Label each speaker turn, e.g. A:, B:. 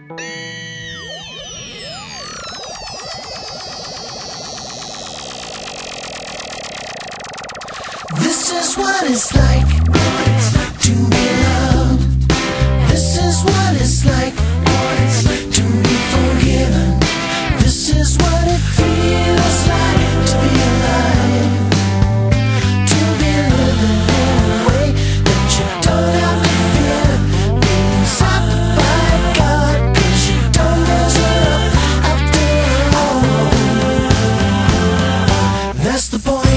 A: This is what it's like to be That's the point.